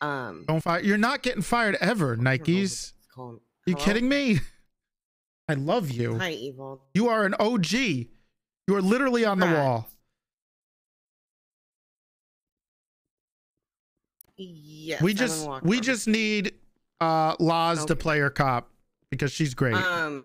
Um, Don't fire. You're not getting fired ever, Nikes. Are. You kidding me? I love you. Hi, evil. You are an OG. You are literally on the wall. Yes. we just we just need uh Laws to play her cop because she's great. Um,